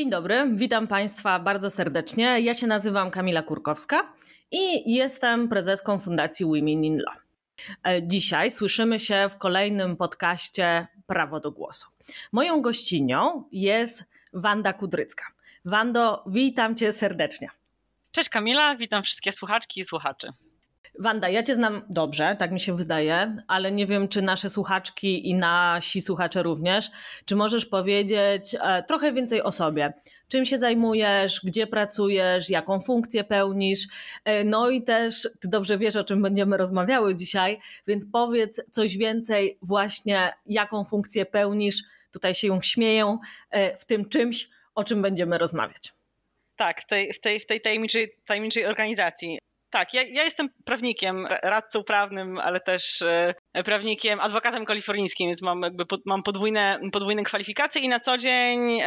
Dzień dobry, witam Państwa bardzo serdecznie. Ja się nazywam Kamila Kurkowska i jestem prezeską Fundacji Women in Law. E, dzisiaj słyszymy się w kolejnym podcaście Prawo do Głosu. Moją gościnią jest Wanda Kudrycka. Wando, witam Cię serdecznie. Cześć Kamila, witam wszystkie słuchaczki i słuchaczy. Wanda, ja Cię znam dobrze, tak mi się wydaje, ale nie wiem, czy nasze słuchaczki i nasi słuchacze również. Czy możesz powiedzieć e, trochę więcej o sobie? Czym się zajmujesz, gdzie pracujesz, jaką funkcję pełnisz? E, no i też Ty dobrze wiesz, o czym będziemy rozmawiały dzisiaj, więc powiedz coś więcej, właśnie jaką funkcję pełnisz. Tutaj się ją śmieją e, w tym czymś, o czym będziemy rozmawiać. Tak, w tej, w tej, w tej tajemniczej, tajemniczej organizacji. Tak, ja, ja, jestem prawnikiem, radcą prawnym, ale też e, prawnikiem, adwokatem kalifornijskim, więc mam jakby mam podwójne, podwójne kwalifikacje i na co dzień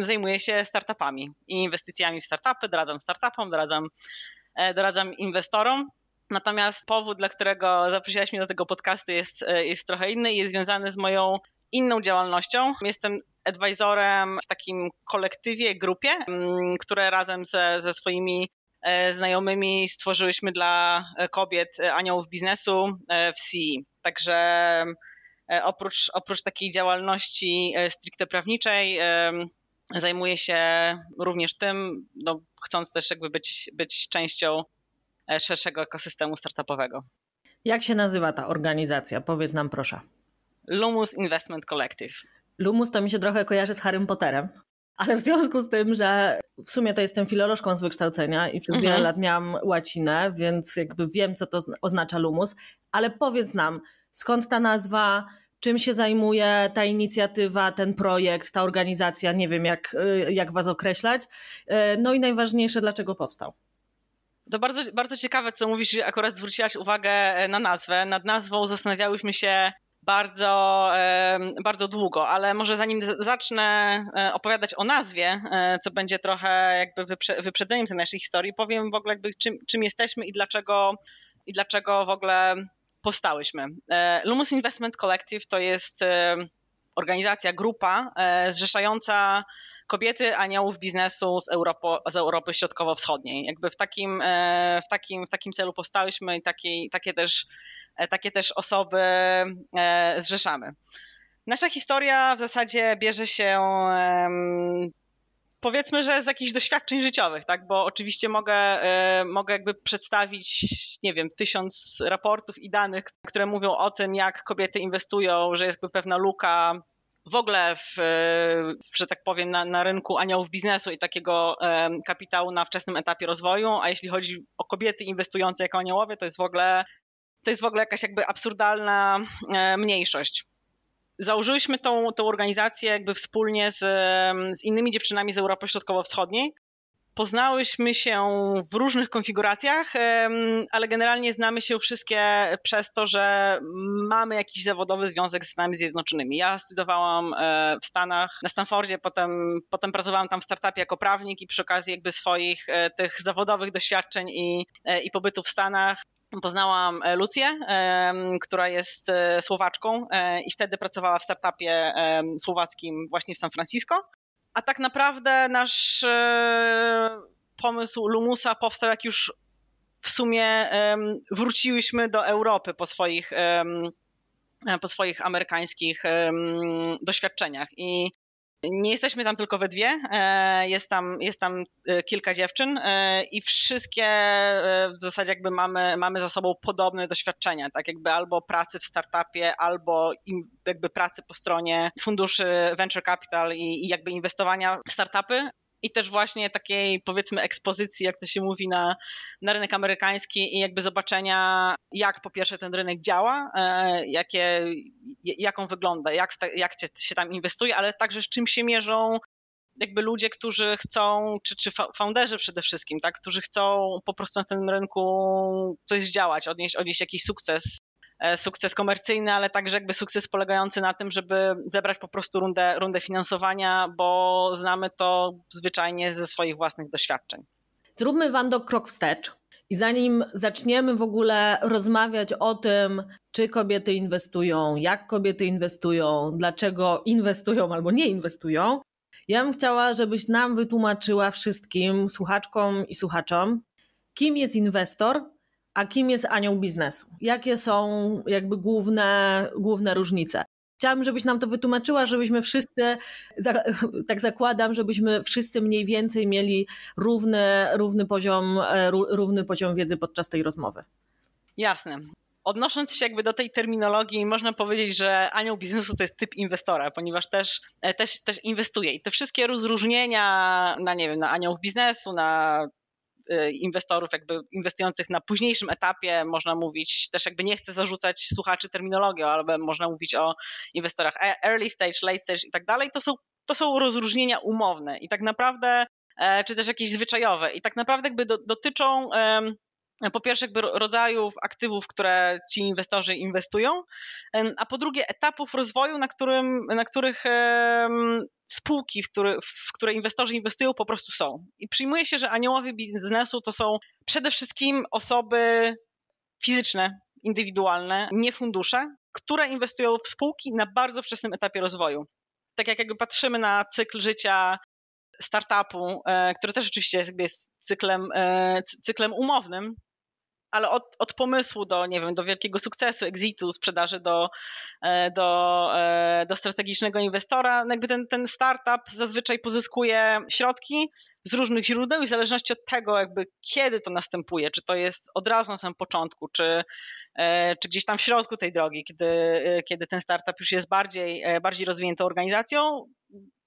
zajmuję się startupami i inwestycjami w startupy, doradzam startupom, doradzam, e, doradzam inwestorom. Natomiast powód, dla którego zaprosiłaś mnie do tego podcastu jest, e, jest trochę inny i jest związany z moją inną działalnością. Jestem advisorem w takim kolektywie, grupie, które razem ze, ze swoimi znajomymi stworzyłyśmy dla e, kobiet e, aniołów biznesu w CE. Także oprócz, oprócz takiej działalności stricte prawniczej, zajmuję się również tym, no, chcąc też jakby być, być częścią szerszego ekosystemu startupowego. Jak się nazywa ta organizacja? Powiedz nam proszę. Lumus Investment Collective. Lumus to mi się trochę kojarzy z Harrym Potterem. Ale w związku z tym, że w sumie to jestem filolożką z wykształcenia i przez mhm. wiele lat miałam łacinę, więc jakby wiem, co to oznacza lumus, ale powiedz nam, skąd ta nazwa, czym się zajmuje ta inicjatywa, ten projekt, ta organizacja, nie wiem jak, y, jak was określać, y, no i najważniejsze, dlaczego powstał. To bardzo, bardzo ciekawe, co mówisz, że akurat zwróciłaś uwagę e, na nazwę. Nad nazwą zastanawiałyśmy się bardzo, bardzo długo, ale może zanim zacznę e, opowiadać o nazwie, e, co będzie trochę jakby wyprzedzeniem tej naszej historii, powiem w ogóle jakby czym, czym jesteśmy i dlaczego, i dlaczego w ogóle powstałyśmy. E, Lumus Investment Collective to jest organizacja, grupa zrzeszająca kobiety aniołów biznesu z Europy, z Europy Środkowo-Wschodniej. Jakby w takim, w takim, w takim celu powstałyśmy i takie, takie też takie też osoby e, zrzeszamy. Nasza historia w zasadzie bierze się powiedzmy, że z jakichś doświadczeń życiowych, tak? Bo oczywiście mogę, e, mogę jakby przedstawić, nie wiem, tysiąc raportów i danych, które mówią o tym, jak kobiety inwestują, że jest pewna luka w ogóle, w, że tak powiem, na, na rynku aniołów biznesu i takiego kapitału na wczesnym etapie rozwoju, a jeśli chodzi o kobiety inwestujące jako aniołowie, to jest w ogóle to jest w ogóle jakaś jakby absurdalna e, mniejszość. Założyliśmy tą, tą organizację jakby wspólnie z, z innymi dziewczynami z Europy Środkowo-Wschodniej. Poznałyśmy się w różnych konfiguracjach, ale generalnie znamy się wszystkie przez to, że mamy jakiś zawodowy związek z Stanami Zjednoczonymi. Ja studiowałam e, w Stanach, na Stanfordzie, potem, potem pracowałam tam w startupie jako prawnik i przy okazji jakby swoich e, tych zawodowych doświadczeń i, i pobytu w Stanach Poznałam e, Lucję, która jest e, Słowaczką e, i wtedy pracowała w startupie słowackim właśnie w San Francisco. A tak naprawdę nasz pomysł Lumusa powstał, jak już w sumie wróciłyśmy do Europy po swoich, po swoich amerykańskich doświadczeniach. I nie jesteśmy tam tylko we dwie, e, jest tam, jest tam e, kilka dziewczyn e, i wszystkie w zasadzie jakby mamy, mamy za sobą podobne doświadczenia, tak jakby albo pracy w startupie, albo jakby pracy po stronie funduszy venture capital i, i jakby inwestowania w startupy i też właśnie takiej powiedzmy ekspozycji, jak to się mówi, na, na rynek amerykański i jakby zobaczenia, jak po pierwsze ten rynek działa, e, jakie, jak on wygląda, jak, te, jak się tam inwestuje, ale także z czym się mierzą jakby ludzie, którzy chcą, czy, czy founderzy przede wszystkim, tak, którzy chcą po prostu na tym rynku coś działać, odnieść, odnieść jakiś sukces sukces komercyjny, ale także jakby sukces polegający na tym, żeby zebrać po prostu rundę, rundę finansowania, bo znamy to zwyczajnie ze swoich własnych doświadczeń. Zróbmy Wando krok wstecz. I zanim zaczniemy w ogóle rozmawiać o tym, czy kobiety inwestują, jak kobiety inwestują, dlaczego inwestują albo nie inwestują, Ja bym chciała, żebyś nam wytłumaczyła wszystkim słuchaczkom i słuchaczom, kim jest inwestor, a kim jest anioł biznesu. Jakie są jakby główne, główne różnice? Chciałabym, żebyś nam to wytłumaczyła, żebyśmy wszyscy, tak zakładam, żebyśmy wszyscy mniej więcej mieli równy, równy, poziom, e, równy poziom wiedzy podczas tej rozmowy. Jasne. Odnosząc się jakby do tej terminologii, można powiedzieć, że anioł biznesu to jest typ inwestora, ponieważ też, e, też, też inwestuje. I te wszystkie rozróżnienia na, nie wiem, na aniołów biznesu, na inwestorów jakby inwestujących na późniejszym etapie, można mówić, też jakby nie chcę zarzucać słuchaczy terminologią, ale można mówić o inwestorach e, early stage, late stage i tak dalej, to są, to są rozróżnienia umowne i tak naprawdę, czy też jakieś zwyczajowe. I tak naprawdę jakby do, dotyczą po pierwsze jakby rodzajów aktywów, które ci inwestorzy inwestują, a po drugie etapów rozwoju, na, którym, na których spółki, w które, w które inwestorzy inwestują, po prostu są. I przyjmuje się, że aniołowie biznesu to są przede wszystkim osoby fizyczne, indywidualne, nie fundusze, które inwestują w spółki na bardzo wczesnym etapie rozwoju. Tak jak jakby patrzymy na cykl życia startupu, e, który też oczywiście jest, jest cyklem, e, cyklem umownym, ale od, od pomysłu do, nie wiem, do wielkiego sukcesu, exitu, sprzedaży do, e, do, e, do strategicznego inwestora, no jakby ten, ten startup zazwyczaj pozyskuje środki z różnych źródeł i w zależności od tego, jakby kiedy to następuje, czy to jest od razu na samym początku, czy, e, czy gdzieś tam w środku tej drogi, kiedy, kiedy ten startup już jest bardziej, bardziej rozwiniętą organizacją,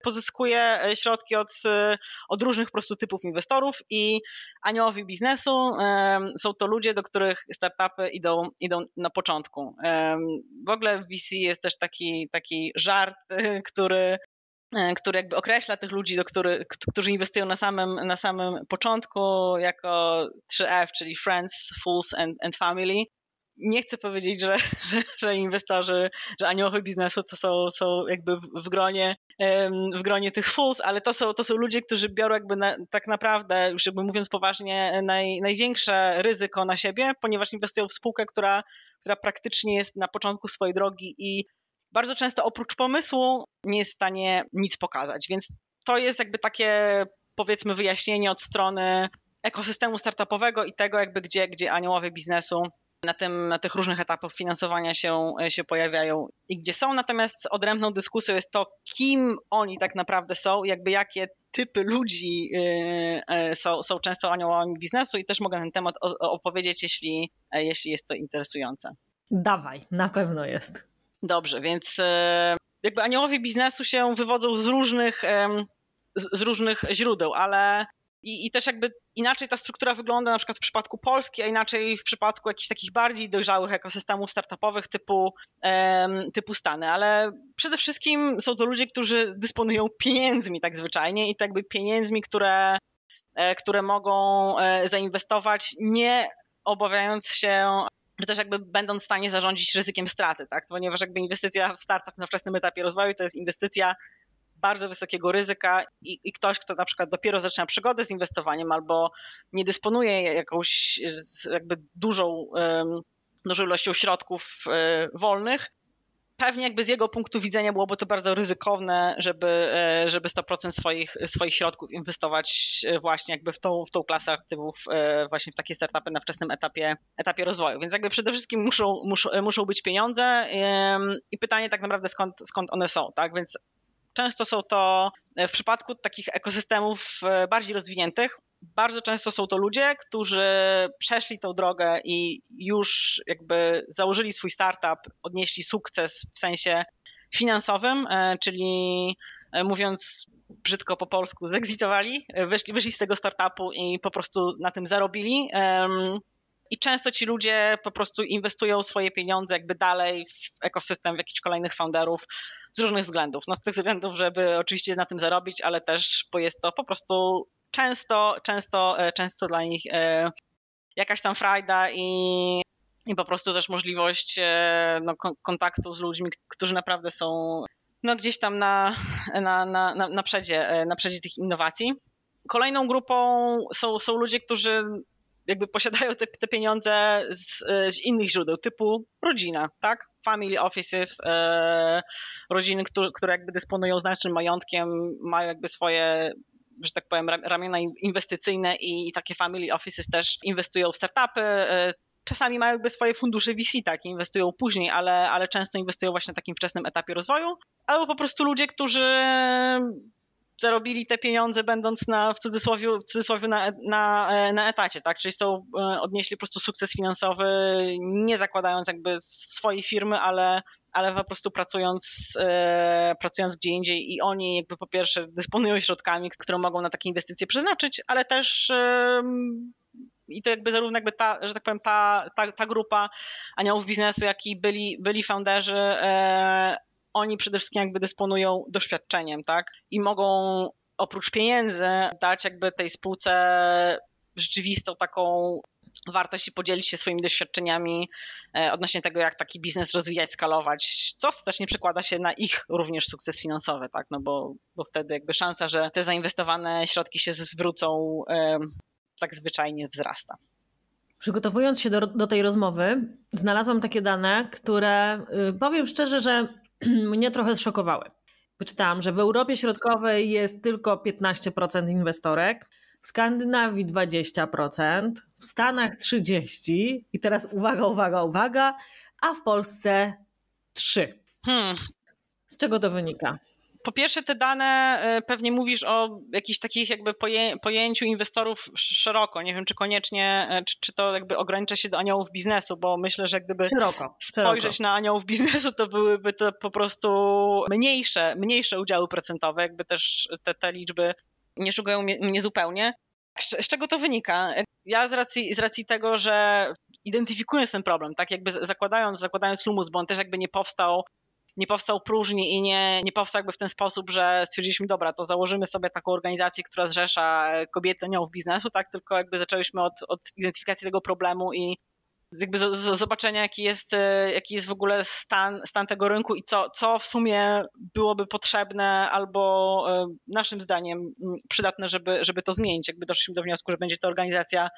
pozyskuje e, środki od, e, od różnych po prostu typów inwestorów i aniołowie biznesu są to ludzie, do których startupy idą, idą na początku. W ogóle w VC jest też taki, taki żart, który który jakby określa tych ludzi, do który, którzy inwestują na samym, na samym początku jako 3F, czyli Friends, Fools and, and Family nie chcę powiedzieć, że, że, że inwestorzy, że aniołowie biznesu to są, są jakby w gronie, w gronie tych fools, ale to są, to są ludzie, którzy biorą jakby na, tak naprawdę, już jakby mówiąc poważnie, naj, największe ryzyko na siebie, ponieważ inwestują w spółkę, która, która praktycznie jest na początku swojej drogi i bardzo często oprócz pomysłu nie jest w stanie nic pokazać, więc to jest jakby takie powiedzmy wyjaśnienie od strony ekosystemu startupowego i tego jakby gdzie, gdzie aniołowie biznesu na, tym, na tych różnych etapach finansowania się, się pojawiają i gdzie są. Natomiast odrębną dyskusją jest to, kim oni tak naprawdę są, jakby jakie typy ludzi y, y, są, są często aniołami biznesu i też mogę na ten temat opowiedzieć, jeśli, jeśli jest to interesujące. Dawaj, na pewno jest. Dobrze, więc jakby aniołowie biznesu się wywodzą z różnych, z różnych źródeł, ale i, I też jakby inaczej ta struktura wygląda na przykład w przypadku Polski, a inaczej w przypadku jakichś takich bardziej dojrzałych ekosystemów startupowych typu, typu Stany. Ale przede wszystkim są to ludzie, którzy dysponują pieniędzmi tak zwyczajnie i tak jakby pieniędzmi, które, e, które mogą e, zainwestować, nie obawiając się że też jakby będąc w stanie zarządzić ryzykiem straty, tak? Ponieważ jakby inwestycja w startup na wczesnym etapie rozwoju to jest inwestycja bardzo wysokiego ryzyka i, i, ktoś, kto na przykład dopiero zaczyna przygodę z inwestowaniem albo nie dysponuje jakąś jakby dużą, dużą ilością środków e, wolnych, pewnie jakby z jego punktu widzenia byłoby to bardzo ryzykowne, żeby, e, żeby 100% swoich, swoich środków inwestować e, właśnie jakby w tą, w tą klasę aktywów, właśnie w takie startupy na wczesnym etapie, etapie rozwoju. Więc jakby przede wszystkim muszą, muszą, muszą być pieniądze i pytanie tak naprawdę skąd, skąd one są, tak? Więc Często są to, e, w przypadku takich ekosystemów e, bardziej rozwiniętych, bardzo często są to ludzie, którzy przeszli tą drogę i już jakby założyli swój startup, odnieśli sukces w sensie finansowym, e, czyli mówiąc brzydko po polsku, zegzitowali, wyszli, wyszli z tego startupu i po prostu na tym zarobili. I często ci ludzie po prostu inwestują swoje pieniądze jakby dalej w ekosystem, w jakichś kolejnych founderów z różnych względów. No z tych względów, żeby oczywiście na tym zarobić, ale też, bo jest to po prostu często, często, e, często dla nich e, jakaś tam frajda i, i po prostu też możliwość e, no, kontaktu z ludźmi, którzy naprawdę są no, gdzieś tam na, na, na, na, przedzie, na przedzie tych innowacji. Kolejną grupą są, są ludzie, którzy jakby posiadają te, te pieniądze z, z, innych źródeł, typu rodzina, tak? Family offices, e, rodziny, które, które jakby dysponują znacznym majątkiem, mają jakby swoje że tak powiem, ramiona inwestycyjne i takie family offices też inwestują w startupy, e, czasami mają jakby swoje fundusze VC, tak, inwestują później, ale, ale często inwestują właśnie na takim wczesnym etapie rozwoju, albo po prostu ludzie, którzy zarobili te pieniądze będąc na, w cudzysłowie, w cudzysłowie na, na, na etacie, tak? Czyli są, e, odnieśli po prostu sukces finansowy, nie zakładając jakby swojej firmy, ale, ale po prostu pracując, e, pracując gdzie indziej i oni jakby po pierwsze dysponują środkami, które mogą na takie inwestycje przeznaczyć, ale też e, i to jakby zarówno jakby ta, że tak powiem, ta, ta, ta grupa aniołów biznesu, jak i byli, byli founderzy, e, oni przede wszystkim jakby dysponują doświadczeniem, tak? I mogą oprócz pieniędzy dać jakby tej spółce rzeczywistą taką wartość i podzielić się swoimi doświadczeniami e, odnośnie tego, jak taki biznes rozwijać, skalować, co też nie przekłada się na ich również sukces finansowy, tak? No bo, bo wtedy jakby szansa, że te zainwestowane środki się zwrócą tak zwyczajnie wzrasta. Przygotowując się do, do tej rozmowy, znalazłam takie dane, które y, powiem szczerze, że mnie trochę zszokowały. Wyczytałam, że w Europie Środkowej jest tylko 15% inwestorek, w Skandynawii 20%, w Stanach 30% i teraz uwaga, uwaga, uwaga, a w Polsce 3%. Hmm. Z czego to wynika? Po pierwsze, te dane e, pewnie mówisz o jakichś takich jakby poję, pojęciu inwestorów szeroko. Nie wiem, czy koniecznie, e, czy, czy, to jakby ogranicza się do aniołów biznesu, bo myślę, że gdyby szeroko, spojrzeć szeroko. na aniołów biznesu, to byłyby to po prostu mniejsze, mniejsze udziały procentowe, jakby też te, te liczby nie szukają mnie, mnie zupełnie. Z, z czego to wynika? Ja z racji, z racji tego, że identyfikując ten problem, tak jakby zakładając, zakładając Lumus, bo on też jakby nie powstał nie powstał próżni i nie, nie powstał jakby w ten sposób, że stwierdziliśmy, dobra, to założymy sobie taką organizację, która zrzesza kobiety w biznesu, tak, tylko jakby zaczęliśmy od, od identyfikacji tego problemu i jakby z, z zobaczenia, jaki jest, jaki jest w ogóle stan, stan tego rynku i co, co w sumie byłoby potrzebne albo e, naszym zdaniem przydatne, żeby, żeby to zmienić. Jakby doszliśmy do wniosku, że będzie to organizacja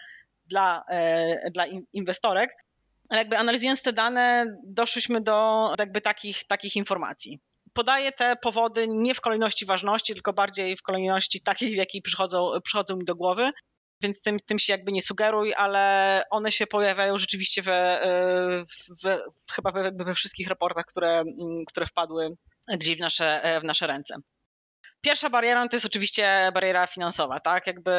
dla, e, dla inwestorek jakby analizując te dane, doszliśmy do jakby takich, takich informacji. Podaję te powody nie w kolejności ważności, tylko bardziej w kolejności takiej, w jakiej przychodzą, przychodzą mi do głowy więc tym, tym się jakby nie sugeruj, ale one się pojawiają rzeczywiście we, w, chyba we, we wszystkich raportach, które, które wpadły gdzieś w nasze, w nasze ręce. Pierwsza bariera to jest oczywiście bariera finansowa, tak? Jakby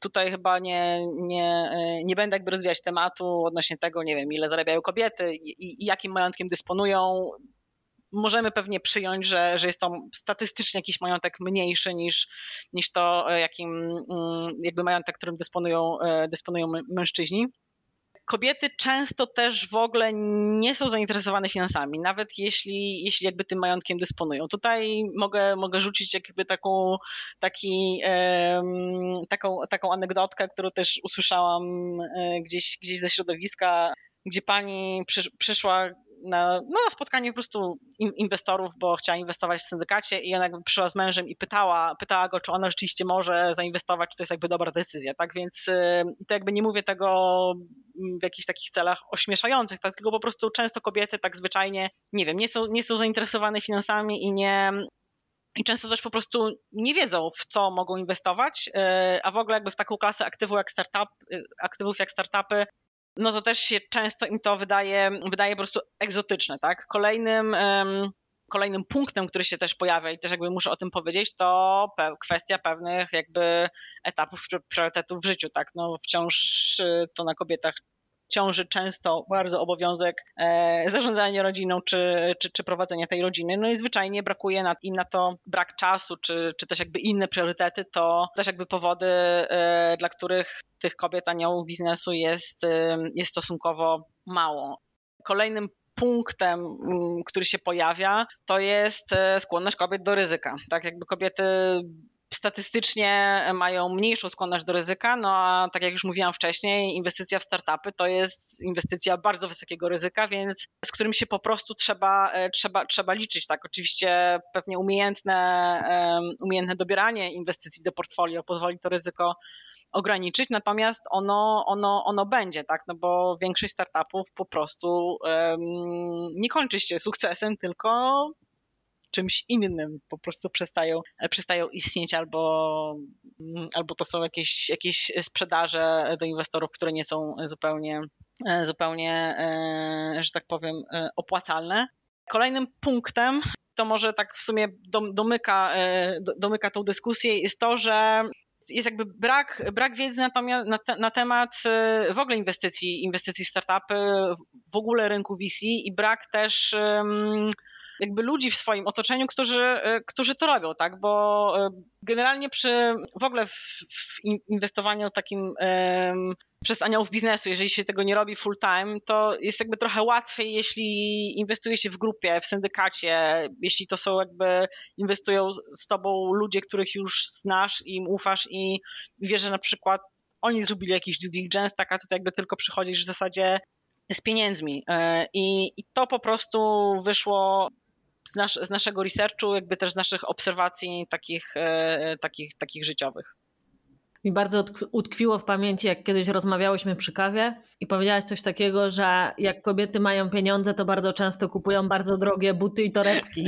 tutaj chyba nie, nie, nie będę jakby rozwijać tematu odnośnie tego, nie wiem, ile zarabiają kobiety i, i jakim majątkiem dysponują. Możemy pewnie przyjąć, że, że jest to statystycznie jakiś majątek mniejszy niż, niż to, jakim mm, jakby majątek, którym dysponują, e, dysponują mężczyźni kobiety często też w ogóle nie są zainteresowane finansami, nawet jeśli, jeśli jakby tym majątkiem dysponują. Tutaj mogę, mogę rzucić jakby taką, taki, taką, taką anegdotkę, którą też usłyszałam e, gdzieś, gdzieś ze środowiska, gdzie pani przysz, przyszła na, no, na spotkanie po prostu inwestorów, bo chciała inwestować w syndykacie i ona jakby przyszła z mężem i pytała, pytała go, czy ona rzeczywiście może zainwestować, czy to jest jakby dobra decyzja, tak, więc to jakby nie mówię tego w jakichś takich celach ośmieszających, tak, tylko po prostu często kobiety tak zwyczajnie, nie wiem, nie są, nie są zainteresowane finansami i nie, i często też po prostu nie wiedzą, w co mogą inwestować, y, a w ogóle jakby w taką klasę aktywów jak, startup, y, aktywów jak startupy no to też się często im to wydaje, wydaje po prostu egzotyczne, tak? Kolejnym, um, kolejnym punktem, który się też pojawia i też jakby muszę o tym powiedzieć, to pe kwestia pewnych jakby etapów priorytetów w życiu, tak? No wciąż y, to na kobietach ciąży często bardzo obowiązek e, zarządzania rodziną czy, czy, czy prowadzenia tej rodziny. No i zwyczajnie brakuje im na to brak czasu, czy, czy też jakby inne priorytety, to też jakby powody, e, dla których tych kobiet aniołów biznesu jest, e, jest stosunkowo mało. Kolejnym punktem, mm, który się pojawia, to jest skłonność kobiet do ryzyka. Tak jakby kobiety statystycznie mają mniejszą skłonność do ryzyka, no a tak jak już mówiłam wcześniej, inwestycja w startupy to jest inwestycja bardzo wysokiego ryzyka, więc z którym się po prostu trzeba, e, trzeba, trzeba liczyć. Tak, oczywiście pewnie umiejętne, umiejętne dobieranie inwestycji do portfolio pozwoli to ryzyko ograniczyć, natomiast ono, ono, ono będzie, tak, no bo większość startupów po prostu um, nie kończy się sukcesem, tylko czymś innym, po prostu przestają, przestają istnieć albo, albo to są jakieś, jakieś sprzedaże do inwestorów, które nie są zupełnie, zupełnie, e, że tak powiem, e, opłacalne. Kolejnym punktem to może tak w sumie domyka, e, domyka tą dyskusję, jest to, że jest jakby brak, brak wiedzy na, na, na, temat e, w ogóle inwestycji, inwestycji w startupy, w ogóle rynku VC i brak też jakby ludzi w swoim otoczeniu, którzy, e, którzy to robią, tak? Bo generalnie przy w ogóle w, w inwestowaniu takim um, przez aniołów biznesu, jeżeli się tego nie robi full time, to jest jakby trochę łatwiej, jeśli inwestuje się w grupie, w syndykacie, jeśli to są jakby, inwestują z tobą ludzie, których już znasz i im ufasz i wiesz, że na przykład oni zrobili jakiś due diligence, tak, a ty jakby tylko przychodzisz w zasadzie z pieniędzmi. E, I, i to po prostu wyszło z, nas, z naszego researchu, jakby też z naszych obserwacji takich, e, takich, takich życiowych mi bardzo utkwiło w pamięci, jak kiedyś rozmawiałyśmy przy kawie i powiedziałaś coś takiego, że jak kobiety mają pieniądze, to bardzo często kupują bardzo drogie buty i torebki,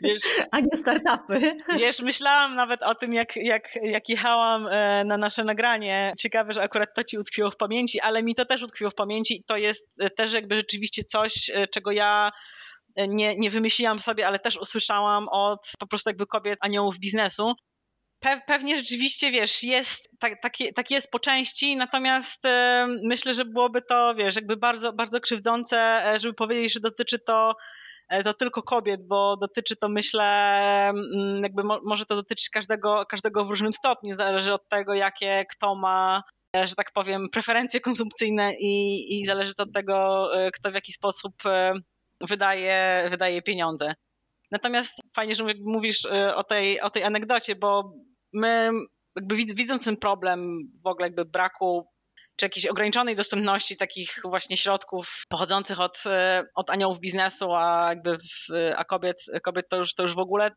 a nie startupy. Wiesz, myślałam nawet o tym, jak, jak, jak jechałam e, na nasze nagranie. Ciekawe, że akurat to ci utkwiło w pamięci, ale mi to też utkwiło w pamięci i to jest e, też jakby rzeczywiście coś, czego ja nie, nie wymyśliłam sobie, ale też usłyszałam od po prostu jakby kobiet aniołów biznesu, Pe pewnie rzeczywiście, wiesz, jest, tak, tak, tak jest po części, natomiast e, myślę, że byłoby to, wiesz, jakby bardzo, bardzo krzywdzące, e, żeby powiedzieć, że dotyczy to e, to tylko kobiet, bo dotyczy to, myślę, mm, jakby mo może to dotyczyć każdego, każdego w różnym stopniu, zależy od tego, jakie kto ma, że tak powiem, preferencje konsumpcyjne i, i zależy to od tego, kto w jaki sposób wydaje, wydaje pieniądze. Natomiast fajnie, że mówisz o tej, o tej anegdocie, bo my jakby widząc ten problem w ogóle jakby braku czy jakiejś ograniczonej dostępności takich właśnie środków pochodzących od, e, od aniołów biznesu, a jakby w, a kobiet, kobiet to już, to już w ogóle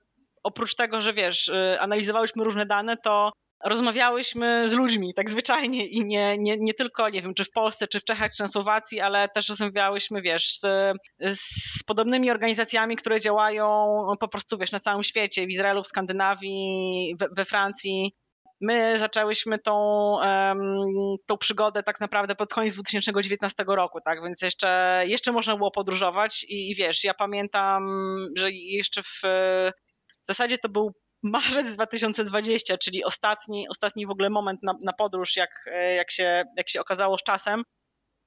oprócz tego, że wiesz, e, analizowałyśmy różne dane, to rozmawiałyśmy z ludźmi, tak zwyczajnie i nie, nie, nie tylko, nie wiem, czy w Polsce, czy w Czechach, czy na Słowacji, ale też rozmawiałyśmy, wiesz, z, z podobnymi organizacjami, które działają po prostu, wiesz, na całym świecie, w Izraelu, w Skandynawii, we, we Francji. My zaczęłyśmy tą, um, tą przygodę tak naprawdę pod koniec 2019 roku, tak, więc jeszcze, jeszcze można było podróżować i, i wiesz, ja pamiętam, że jeszcze w, w zasadzie to był marzec 2020, czyli ostatni, ostatni w ogóle moment na, na podróż, jak, jak, się, jak się okazało z czasem.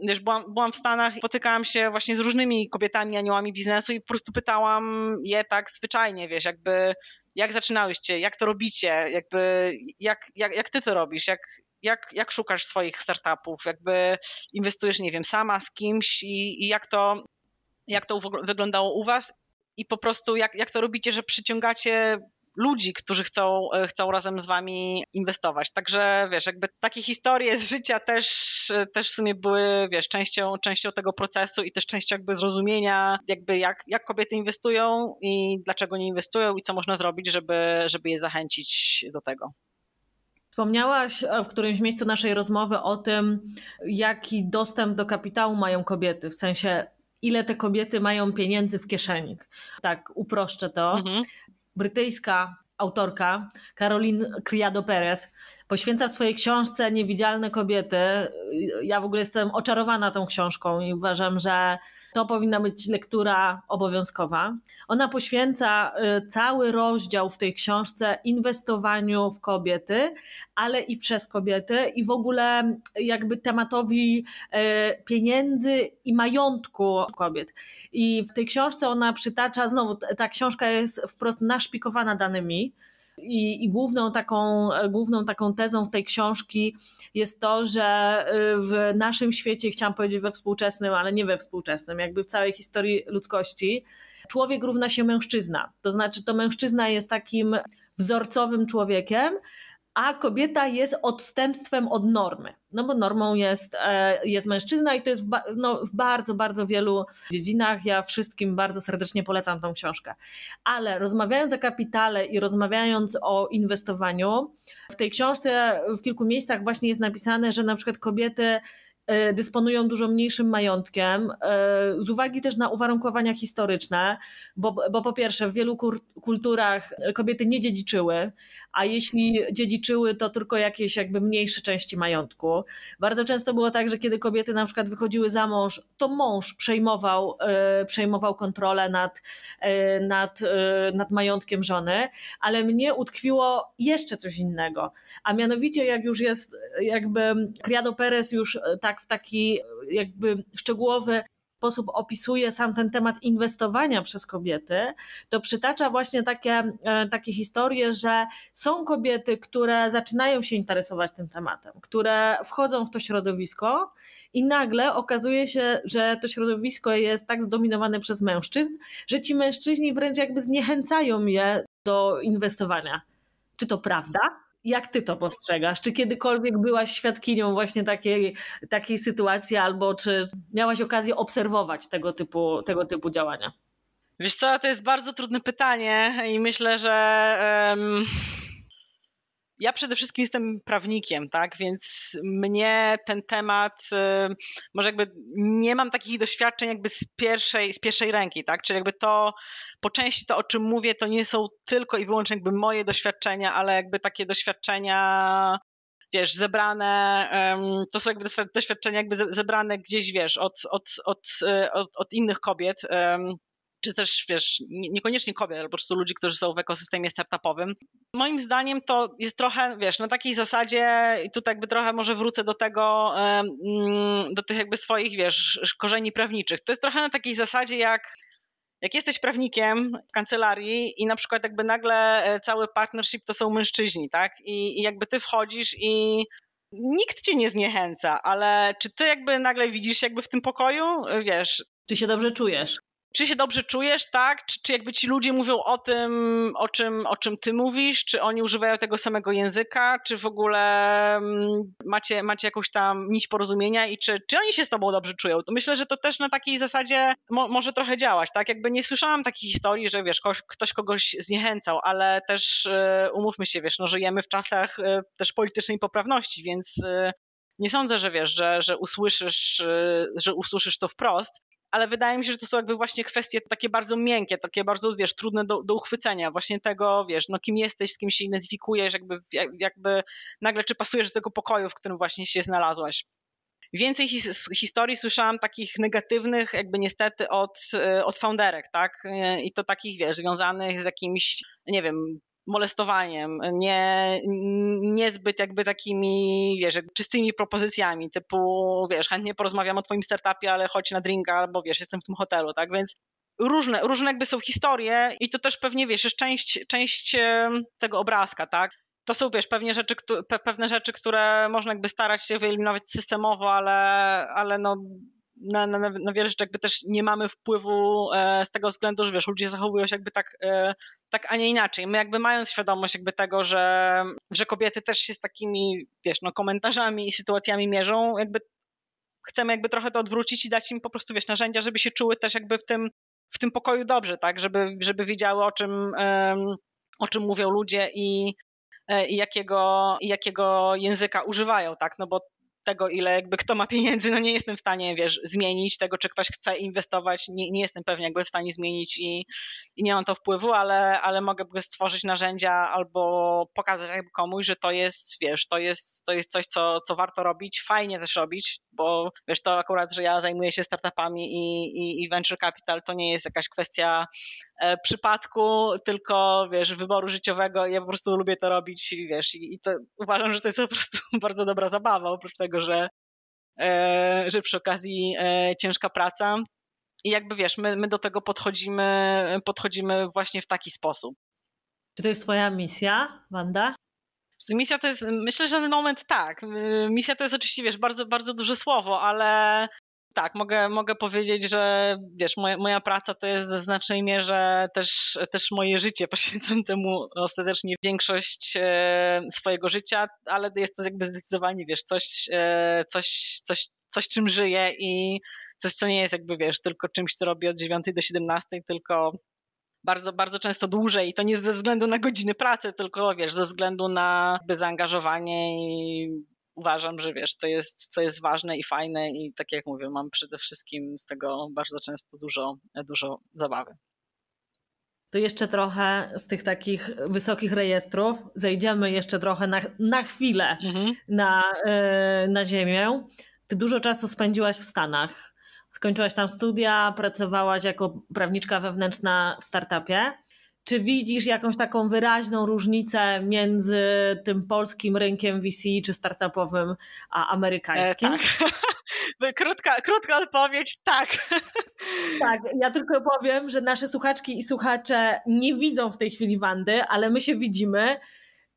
Wiesz, byłam, byłam w Stanach i spotykałam się właśnie z różnymi kobietami, aniołami biznesu i po prostu pytałam je tak zwyczajnie, wiesz, jakby jak zaczynałyście, jak to robicie, jakby jak, jak, jak ty to robisz, jak, jak, jak szukasz swoich startupów, jakby inwestujesz, nie wiem, sama z kimś i, i jak to, jak to wyglądało u was i po prostu jak, jak to robicie, że przyciągacie ludzi, którzy chcą, e, chcą razem z wami inwestować. Także wiesz, jakby takie historie z życia też, e, też w sumie były, wiesz, częścią, częścią tego procesu i też częścią jakby zrozumienia, jakby jak, jak kobiety inwestują i dlaczego nie inwestują i co można zrobić, żeby, żeby je zachęcić do tego. Wspomniałaś e, w którymś miejscu naszej rozmowy o tym, jaki dostęp do kapitału mają kobiety, w sensie ile te kobiety mają pieniędzy w kieszeni. Tak, uproszczę to. Mhm brytyjska autorka Caroline Criado Perez poświęca w swojej książce Niewidzialne kobiety. Ja w ogóle jestem oczarowana tą książką i uważam, że to powinna być lektura obowiązkowa. Ona poświęca y, cały rozdział w tej książce inwestowaniu w kobiety, ale i przez kobiety i w ogóle jakby tematowi y, pieniędzy i majątku kobiet. I w tej książce ona przytacza, znowu ta książka jest wprost naszpikowana danymi, i, I, główną, taką, główną taką tezą tej książki jest to, że y, w naszym świecie, chciałam powiedzieć we współczesnym, ale nie we współczesnym, jakby w całej historii ludzkości, człowiek równa się mężczyzna. To znaczy, to mężczyzna jest takim wzorcowym człowiekiem, a kobieta jest odstępstwem od normy. No bo normą jest, e, jest mężczyzna i to jest w, no, w bardzo, bardzo wielu dziedzinach. Ja wszystkim bardzo serdecznie polecam tą książkę. Ale rozmawiając o kapitale i rozmawiając o inwestowaniu, w tej książce w kilku miejscach właśnie jest napisane, że na przykład kobiety dysponują dużo mniejszym majątkiem, e, z uwagi też na uwarunkowania historyczne, bo, bo po pierwsze, w wielu kulturach kobiety nie dziedziczyły, a jeśli dziedziczyły, to tylko jakieś jakby mniejsze części majątku. Bardzo często było tak, że kiedy kobiety na przykład wychodziły za mąż, to mąż przejmował, e, przejmował kontrolę nad, nad, nad majątkiem żony, ale mnie utkwiło jeszcze coś innego, a mianowicie jak już jest jakby Criado Perez już tak tak w taki jakby szczegółowy sposób opisuje sam ten temat inwestowania przez kobiety, to przytacza właśnie takie, e, takie historie, że są kobiety, które zaczynają się interesować tym tematem, które wchodzą w to środowisko i nagle okazuje się, że to środowisko jest tak zdominowane przez mężczyzn, że ci mężczyźni wręcz jakby zniechęcają je do inwestowania. Czy to prawda? Jak ty to postrzegasz? Czy kiedykolwiek byłaś świadkinią właśnie takiej, takiej sytuacji, albo czy miałaś okazję obserwować tego typu, tego typu działania? Wiesz co, to jest bardzo trudne pytanie i myślę, że um, ja przede wszystkim jestem prawnikiem, tak, więc mnie ten temat, y, może jakby nie mam takich doświadczeń jakby z pierwszej, z pierwszej ręki, tak, czyli jakby to, po części to o czym mówię, to nie są tylko i wyłącznie jakby moje doświadczenia, ale jakby takie doświadczenia wiesz, zebrane, to są jakby doświadczenia jakby zebrane gdzieś, wiesz, od, od, od, y, od, od innych kobiet, czy też, wiesz, niekoniecznie kobiet, ale po prostu ludzi, którzy są w ekosystemie startupowym. Moim zdaniem to jest trochę, wiesz, na takiej zasadzie, i tutaj jakby trochę może wrócę do tego, do tych jakby swoich, wiesz, korzeni prawniczych. To jest trochę na takiej zasadzie jak jak jesteś prawnikiem w kancelarii i na przykład jakby nagle e, cały partnership to są mężczyźni, tak? I, i jakby ty wchodzisz i nikt cię nie zniechęca, ale czy ty jakby nagle widzisz jakby w tym pokoju, wiesz... Czy się dobrze czujesz? Czy się dobrze czujesz, tak? Czy, czy jakby ci ludzie mówią o tym, o czym, o czym ty mówisz? Czy oni używają tego samego języka? Czy w ogóle mm, macie, macie jakąś tam nić porozumienia i czy, czy oni się z tobą dobrze czują? To myślę, że to też na takiej zasadzie mo, może trochę działać, tak? Jakby nie słyszałam takiej historii, że wiesz, ktoś, ktoś kogoś zniechęcał, ale też y, umówmy się, wiesz, no żyjemy w czasach y, też politycznej poprawności, więc y, nie sądzę, że wiesz, że, że usłyszysz, że usłyszysz to wprost, ale wydaje mi się, że to są jakby właśnie kwestie takie bardzo miękkie, takie bardzo, wiesz, trudne do, do uchwycenia, właśnie tego, wiesz, no kim jesteś, z kim się identyfikujesz, jakby, jakby nagle czy pasujesz do tego pokoju, w którym właśnie się znalazłaś. Więcej his historii słyszałam takich negatywnych, jakby niestety od, e, od founderek, tak? E, I to takich, wiesz, związanych z jakimś, nie wiem, molestowaniem, nie, niezbyt jakby takimi, wiesz, czystymi propozycjami, typu, wiesz, chętnie porozmawiam o twoim startupie, ale chodź na drinka, albo wiesz, jestem w tym hotelu, tak, więc różne, różne jakby są historie i to też pewnie, wiesz, jest część, część tego obrazka, tak, to są, wiesz, pewnie rzeczy, pewne rzeczy, które można jakby starać się wyeliminować systemowo, ale, ale no na, na, na wiele rzeczy jakby też nie mamy wpływu e, z tego względu, że wiesz, ludzie zachowują się jakby tak, e, tak, a nie inaczej. My jakby mając świadomość jakby tego, że, że kobiety też się z takimi, wiesz, no komentarzami i sytuacjami mierzą, jakby chcemy jakby trochę to odwrócić i dać im po prostu, wiesz, narzędzia, żeby się czuły też jakby w tym, w tym pokoju dobrze, tak, żeby, żeby wiedziały o czym, o czym mówią ludzie i, e, i jakiego, i jakiego języka używają, tak, no bo tego, ile jakby kto ma pieniędzy, no nie jestem w stanie, wiesz, zmienić tego, czy ktoś chce inwestować, nie, nie jestem pewnie jakby w stanie zmienić i, i nie mam to wpływu, ale, ale mogę stworzyć narzędzia albo pokazać jakby komuś, że to jest, wiesz, to jest, to jest coś, co, co warto robić, fajnie też robić, bo wiesz, to akurat, że ja zajmuję się startupami i, i, i venture capital, to nie jest jakaś kwestia przypadku, tylko wiesz, wyboru życiowego. Ja po prostu lubię to robić, wiesz, i, i to uważam, że to jest po prostu bardzo dobra zabawa, oprócz tego, że, e, że przy okazji e, ciężka praca. I jakby wiesz, my, my do tego podchodzimy, podchodzimy właśnie w taki sposób. Czy to jest Twoja misja, Wanda? Misja to jest, myślę, że na ten moment tak. Misja to jest oczywiście, wiesz, bardzo, bardzo duże słowo, ale tak, mogę, mogę powiedzieć, że wiesz, moja, moja praca to jest w znacznej mierze też, też moje życie. Poświęcam temu ostatecznie większość e, swojego życia, ale jest to jakby zdecydowanie, wiesz, coś, e, coś, coś, coś czym żyję i coś, co nie jest jakby, wiesz, tylko czymś, co robię od 9 do 17, tylko bardzo, bardzo często dłużej i to nie ze względu na godziny pracy, tylko wiesz, ze względu na zaangażowanie i uważam, że wiesz, to jest, to jest ważne i fajne i tak jak mówię, mam przede wszystkim z tego bardzo często dużo, dużo zabawy. To jeszcze trochę z tych takich wysokich rejestrów zejdziemy jeszcze trochę na, na chwilę mhm. na, yy, na ziemię. Ty dużo czasu spędziłaś w Stanach. Skończyłaś tam studia, pracowałaś jako prawniczka wewnętrzna w startupie. Czy widzisz jakąś taką wyraźną różnicę między tym polskim rynkiem VC czy startupowym, a amerykańskim? E, tak. krótka, krótka odpowiedź, tak. Tak, ja tylko powiem, że nasze słuchaczki i słuchacze nie widzą w tej chwili Wandy, ale my się widzimy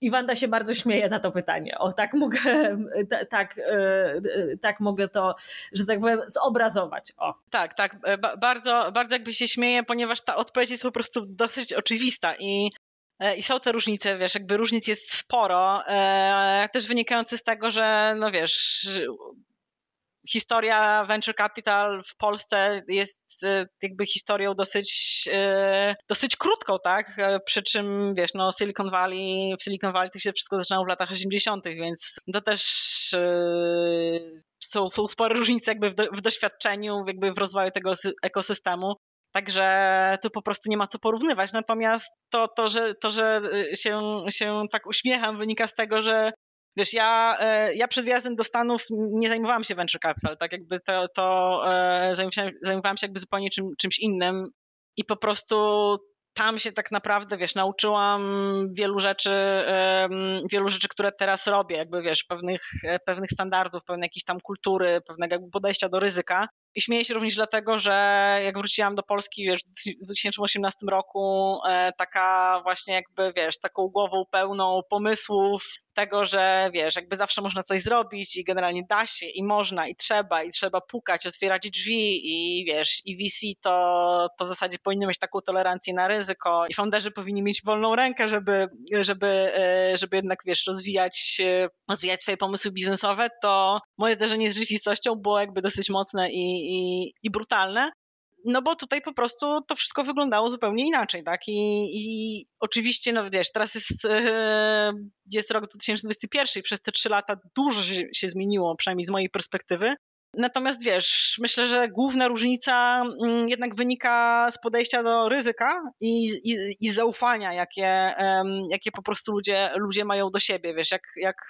i Wanda się bardzo śmieje na to pytanie. O, tak mogę, tak, e, tak mogę to, że tak powiem, zobrazować. O. Tak, tak. E, bardzo, bardzo jakby się śmieję, ponieważ ta odpowiedź jest po prostu dosyć oczywista i e, i są te różnice, wiesz, jakby różnic jest sporo, też wynikające z tego, że no wiesz, historia venture capital w Polsce jest e, jakby historią dosyć, e, dosyć krótką, tak? E, przy czym, wiesz, no Silicon Valley, w Silicon Valley to się wszystko zaczynało w latach 80., więc to też są, są spore różnice jakby w, do, w doświadczeniu, jakby w rozwoju tego ekosystemu. Także tu po prostu nie ma co porównywać. Natomiast to, to, że, to, że się, się tak uśmiecham, wynika z tego, że Wiesz, ja, e, ja przed wyjazdem do Stanów nie zajmowałam się venture capital, tak jakby to, to e, zajmowałam, zajmowałam się jakby zupełnie czym, czymś innym i po prostu tam się tak naprawdę, wiesz, nauczyłam wielu rzeczy, wielu rzeczy, które teraz robię, jakby, wiesz, pewnych, e, pewnych standardów, pewnej jakiejś tam kultury, pewnego jakby podejścia do ryzyka. I śmieję się również dlatego, że jak wróciłam do Polski, wiesz, w 2018 roku, taka właśnie jakby, wiesz, taką głową pełną pomysłów, tego, że wiesz, jakby zawsze można coś zrobić i generalnie da się i można i trzeba i trzeba pukać, otwierać drzwi i wiesz, i VC to, to w zasadzie powinny mieć taką tolerancję na ryzyko i founderzy powinni mieć wolną rękę, żeby, żeby, e, żeby jednak wiesz, rozwijać, e, rozwijać swoje pomysły biznesowe, to moje zderzenie z rzeczywistością było jakby dosyć mocne i, i, i brutalne. No bo tutaj po prostu to wszystko wyglądało zupełnie inaczej, tak? I, i oczywiście, no wiesz, teraz jest, e, jest rok 2021 i przez te trzy lata dużo się, zmieniło, przynajmniej z mojej perspektywy. Natomiast wiesz, myślę, że główna różnica mm, jednak wynika z podejścia do ryzyka i, i, i zaufania, jakie, jakie po prostu ludzie, ludzie mają do siebie. Wiesz, jak, jak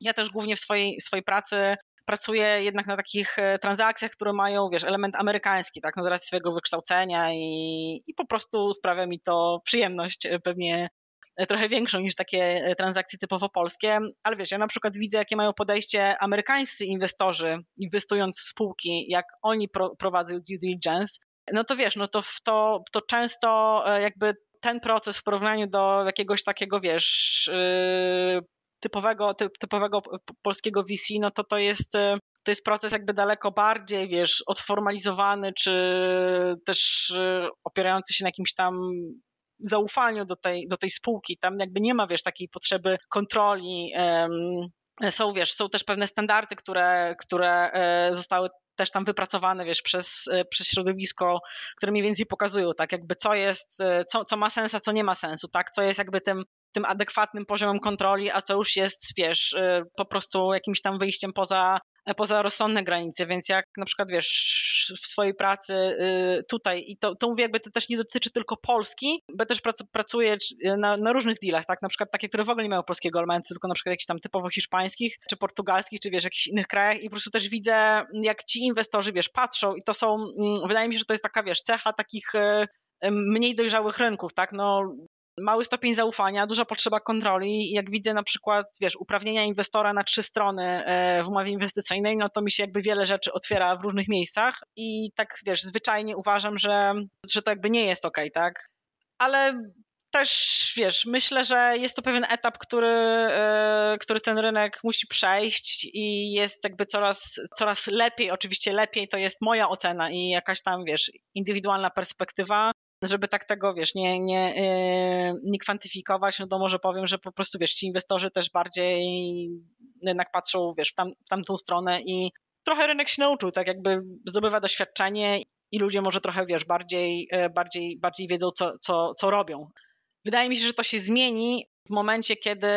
ja też głównie w swojej, swojej pracy pracuję jednak na takich e, transakcjach, które mają, wiesz, element amerykański, tak, no z racji swojego wykształcenia i, i po prostu sprawia mi to przyjemność e, pewnie e, trochę większą niż takie transakcje typowo polskie, ale wiesz, ja na przykład widzę, jakie mają podejście amerykańscy inwestorzy, inwestując w spółki, jak oni pro, prowadzą due diligence, no to wiesz, no to, to, to często jakby ten proces w porównaniu do jakiegoś takiego, wiesz, typowego, typowego polskiego VC, no to to jest e, to jest proces jakby daleko bardziej, wiesz, odformalizowany, czy też e, opierający się na jakimś tam zaufaniu do tej, do tej spółki. Tam jakby nie ma, wiesz, takiej potrzeby kontroli. Są, wiesz, są też pewne standardy, które, które e, zostały też tam wypracowane, wiesz, przez, przez środowisko, które mniej więcej pokazują, tak, jakby co jest, co, co ma sens, a co nie ma sensu, tak, co jest jakby tym tym adekwatnym poziomem kontroli, a co już jest, wiesz, y, po prostu jakimś tam wyjściem poza, poza rozsądne granice, więc jak na przykład, wiesz, w swojej pracy y, tutaj, i to, to mówię jakby to też nie dotyczy tylko Polski, bo też pracuję na, na różnych dealach, tak, na przykład takie, które w ogóle nie mają polskiego elementu, tylko na przykład jakichś tam typowo hiszpańskich, czy portugalskich, czy wiesz, jakichś innych krajach i po prostu też widzę, jak ci inwestorzy, wiesz, patrzą i to są, mm, wydaje mi się, że to jest taka, wiesz, cecha takich y, mniej dojrzałych rynków, tak? No, mały stopień zaufania, duża potrzeba kontroli. Jak widzę na przykład, wiesz, uprawnienia inwestora na trzy strony e, w umowie inwestycyjnej, no to mi się jakby wiele rzeczy otwiera w różnych miejscach i tak, wiesz, zwyczajnie uważam, że, że to jakby nie jest ok, tak? Ale też, wiesz, myślę, że jest to pewien etap, który, e, który ten rynek musi przejść i jest jakby coraz, coraz lepiej, oczywiście lepiej to jest moja ocena i jakaś tam, wiesz, indywidualna perspektywa, żeby tak tego, wiesz, nie, nie, e, nie kwantyfikować, no to może powiem, że po prostu, wiesz, ci inwestorzy też bardziej jednak patrzą, wiesz, w, tam, w tamtą stronę i trochę rynek się nauczył, tak jakby zdobywa doświadczenie i ludzie może trochę, wiesz, bardziej, e, bardziej, bardziej wiedzą, co, co, co robią. Wydaje mi się, że to się zmieni w momencie, kiedy